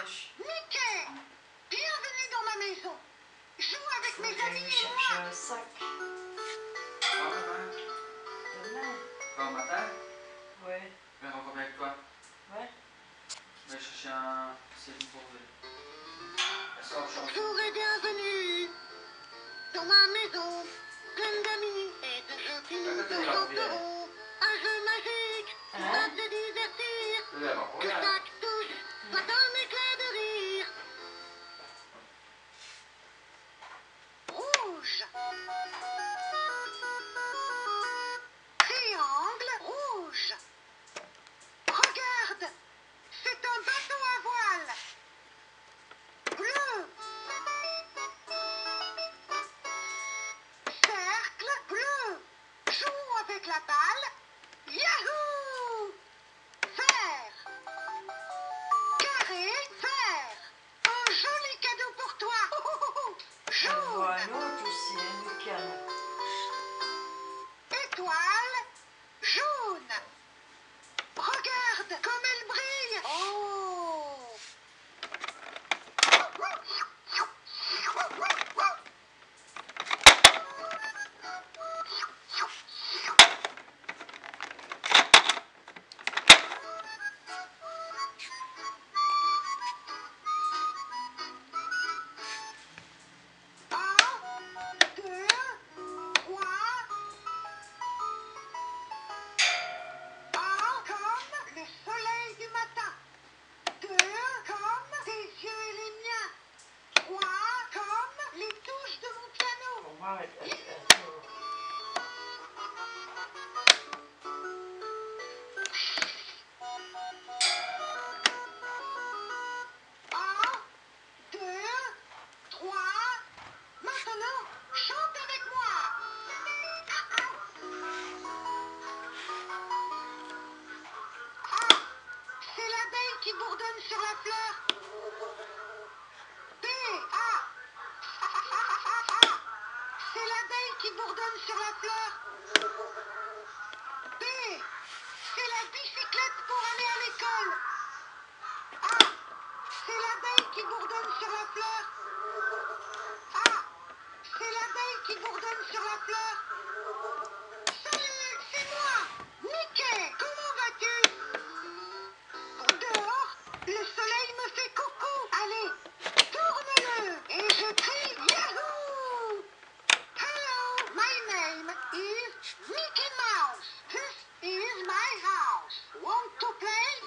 dépêche. Mickey Bienvenue dans ma maison Joue avec Faut mes que amis et chercher moi un sac. Ah, maman. Demain. Bon matin. Ouais. Je vais rencontrer avec toi. Ouais. Je vais chercher un sort chanson. Bonjour et bienvenue dans ma maison pleine d'amis et de gentils l'abeille qui bourdonne sur la fleur. Bourdonne sur la fleur. B, c'est la bicyclette pour aller à l'école. A, c'est l'abeille qui bourdonne sur la fleur. A, c'est l'abeille qui bourdonne sur la fleur. name is Mickey Mouse. This is my house. Want to play?